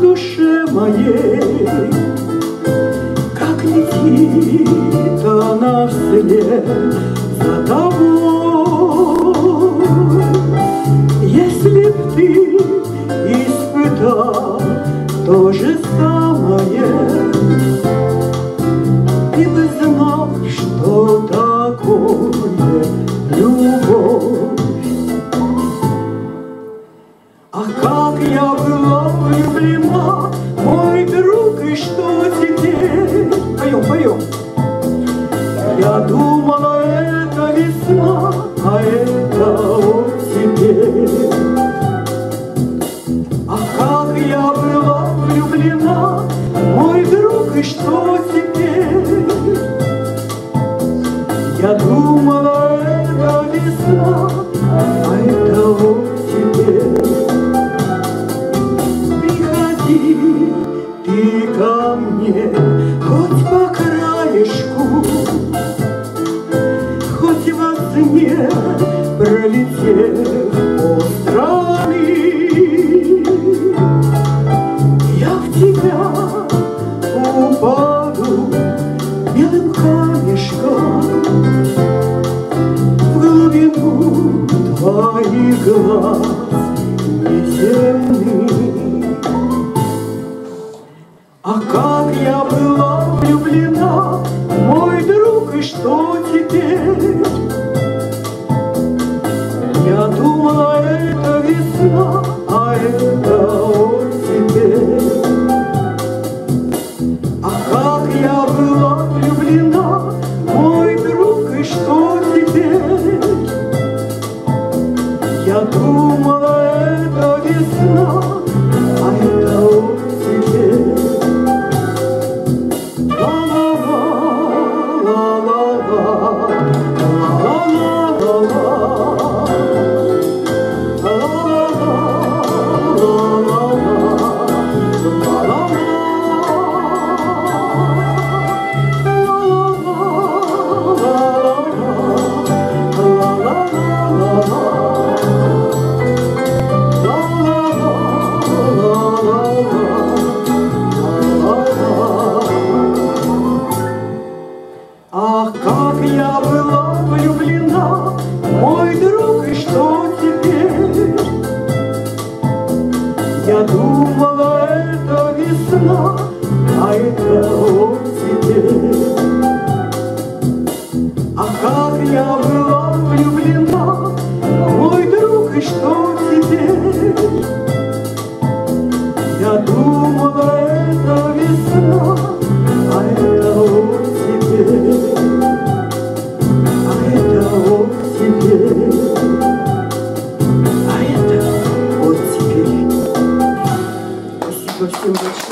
душе моей, Как Никита на вслед за тобой. Если б ты испытал то же самое, Ты бы знал, что такое Ах, как я была влюблена, мой друг, и что теперь? Поем, поем. Я думала, это весна, а это ко мне хоть по краешку, хоть во сне пролетев по. Я в тебя упаду белым камешком в глубину твоих глаз. А как я была влюблена, мой друг, и что теперь? а это он теперь. А как я была влюблена, мой друг, и что теперь? Я думала, это весна, а это он теперь. А это он теперь. А это он теперь. Спасибо всем большое.